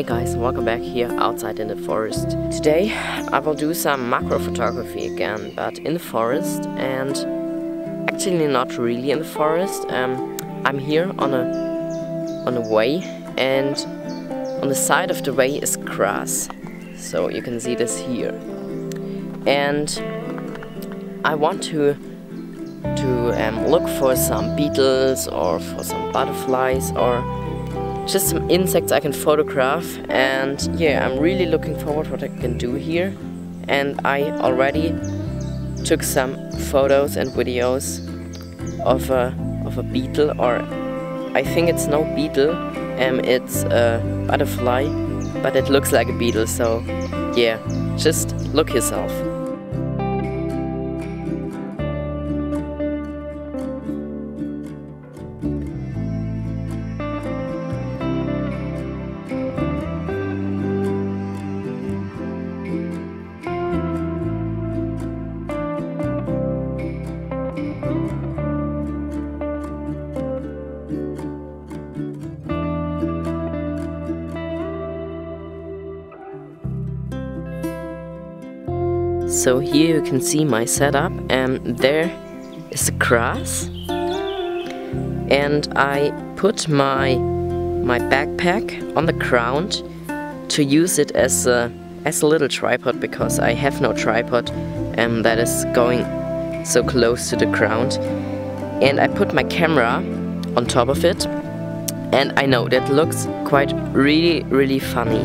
Hey guys, welcome back here outside in the forest. Today I will do some macro photography again, but in the forest and actually not really in the forest. Um, I'm here on a on a way and on the side of the way is grass. So you can see this here. And I want to to um, look for some beetles or for some butterflies or just some insects I can photograph and yeah I'm really looking forward what I can do here. And I already took some photos and videos of a of a beetle or I think it's no beetle um, it's a butterfly but it looks like a beetle so yeah just look yourself So here you can see my setup and there is the grass. And I put my my backpack on the ground to use it as a as a little tripod because I have no tripod and that is going so close to the ground. And I put my camera on top of it and I know that looks quite really really funny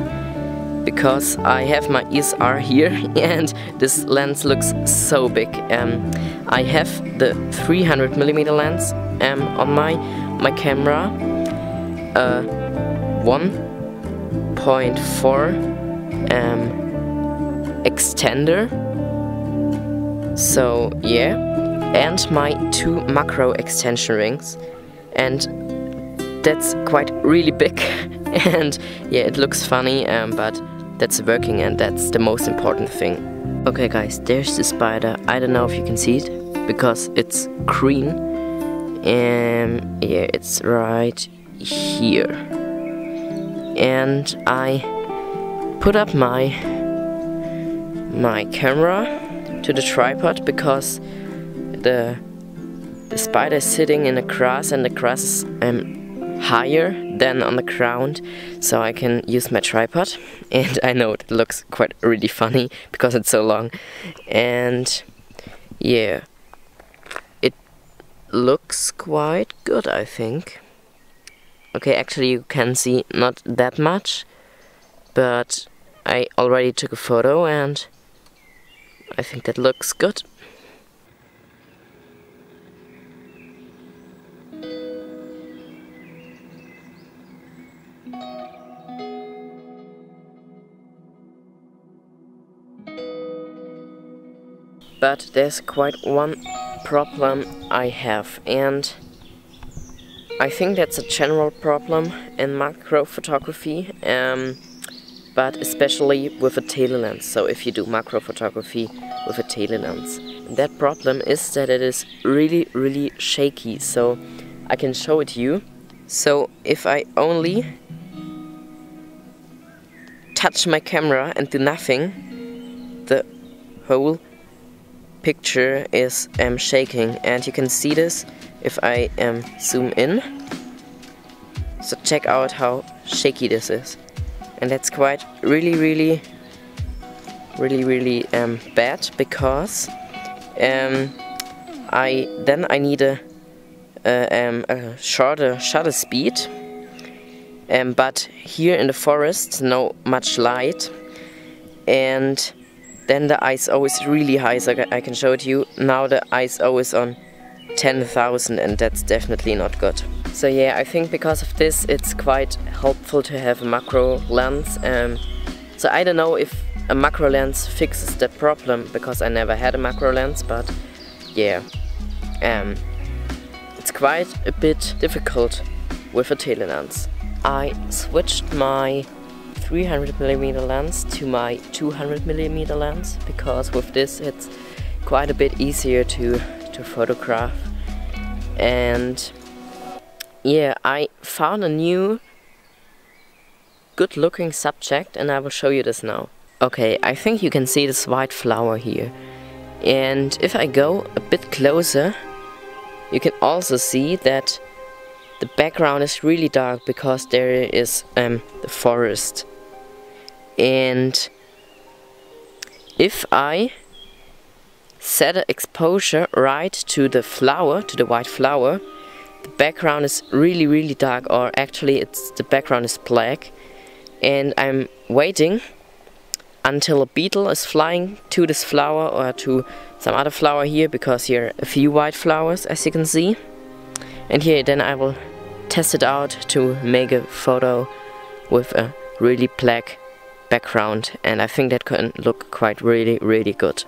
because I have my EOS R here and this lens looks so big. Um, I have the 300 millimeter lens um, on my my camera, uh, 1.4 um, extender. So yeah, and my two macro extension rings, and that's quite really big. and yeah, it looks funny, um, but that's working and that's the most important thing. Okay guys, there's the spider. I don't know if you can see it because it's green. And yeah, it's right here. And I put up my my camera to the tripod because the the spider is sitting in the grass and the grass is um, higher than on the ground so I can use my tripod. And I know it looks quite really funny because it's so long. And yeah. It looks quite good I think. Okay actually you can see not that much but I already took a photo and I think that looks good but there's quite one problem I have and I think that's a general problem in macro photography um, but especially with a tele lens so if you do macro photography with a tele lens that problem is that it is really really shaky. So I can show it you. So if I only touch my camera and do nothing the whole picture is um, shaking and you can see this if I um, zoom in. So check out how shaky this is. And that's quite really really really really um, bad because um, I then I need a, um, a shorter shutter speed um, but here in the forest no much light and then the ISO is really high, so I can show it to you. Now the ISO is on 10,000 and that's definitely not good. So yeah, I think because of this it's quite helpful to have a macro lens. Um, so I don't know if a macro lens fixes the problem because I never had a macro lens, but yeah. Um, it's quite a bit difficult with a telelens. I switched my 300mm lens to my 200mm lens because with this it's quite a bit easier to, to photograph and yeah I found a new good looking subject and I will show you this now. Okay, I think you can see this white flower here. And if I go a bit closer, you can also see that the background is really dark because there is um, the forest. And if I set an exposure right to the flower, to the white flower, the background is really really dark or actually it's the background is black. And I'm waiting until a beetle is flying to this flower or to some other flower here because here are a few white flowers as you can see. And here then I will test it out to make a photo with a really black background and I think that can look quite really really good.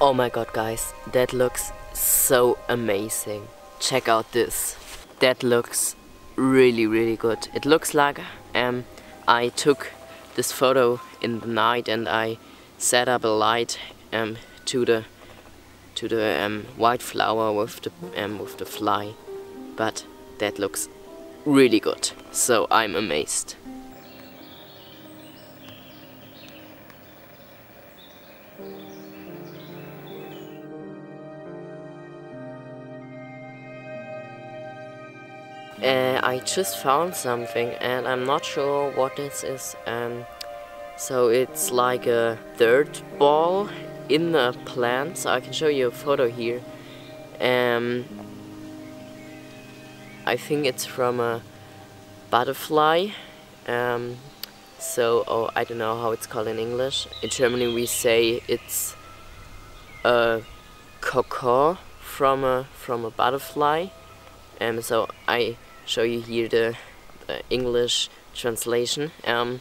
Oh my god guys, that looks so amazing. Check out this. That looks really really good. It looks like um, I took this photo in the night and I set up a light um, to the to the um, white flower with the um, with the fly. But that looks really good. So I'm amazed. I just found something and I'm not sure what this is. Um, so it's like a dirt ball in a plant. So I can show you a photo here. Um, I think it's from a butterfly. Um, so oh, I don't know how it's called in English. In Germany we say it's a cocoon from a from a butterfly. Um, so I show you here the, English translation. Um,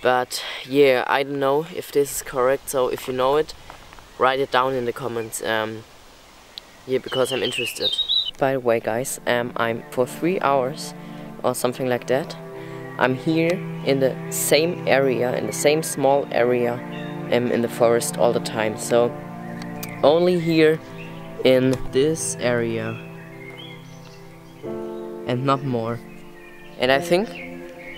but yeah, I don't know if this is correct. So if you know it, write it down in the comments. Um, yeah, because I'm interested. By the way, guys, um, I'm for three hours or something like that. I'm here in the same area, in the same small area, um, in the forest all the time. So only here in this area and not more. And I think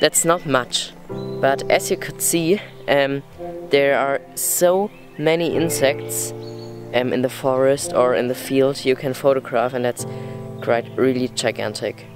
that's not much. But as you could see, um, there are so many insects um, in the forest or in the field you can photograph and that's quite really gigantic.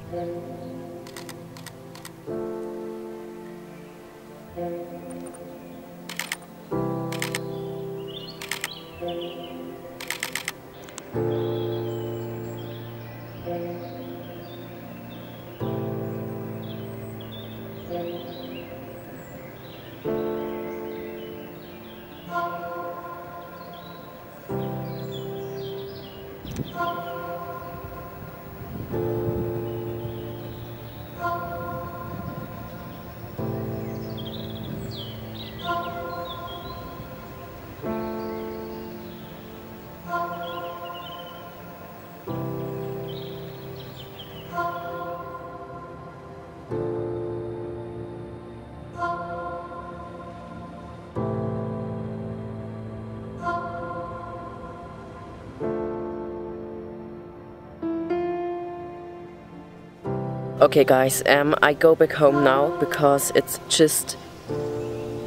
Okay guys, um, I go back home now because it's just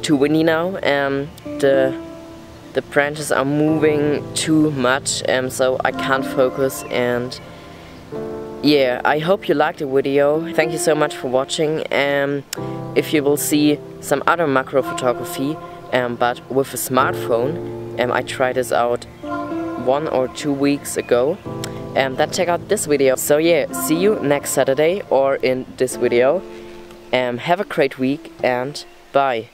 too windy now. Um, the the branches are moving too much um, so I can't focus and yeah, I hope you liked the video. Thank you so much for watching. Um, if you will see some other macro photography, um, but with a smartphone, um, I tried this out one or two weeks ago and then check out this video. So yeah, see you next Saturday or in this video. Um, have a great week and bye.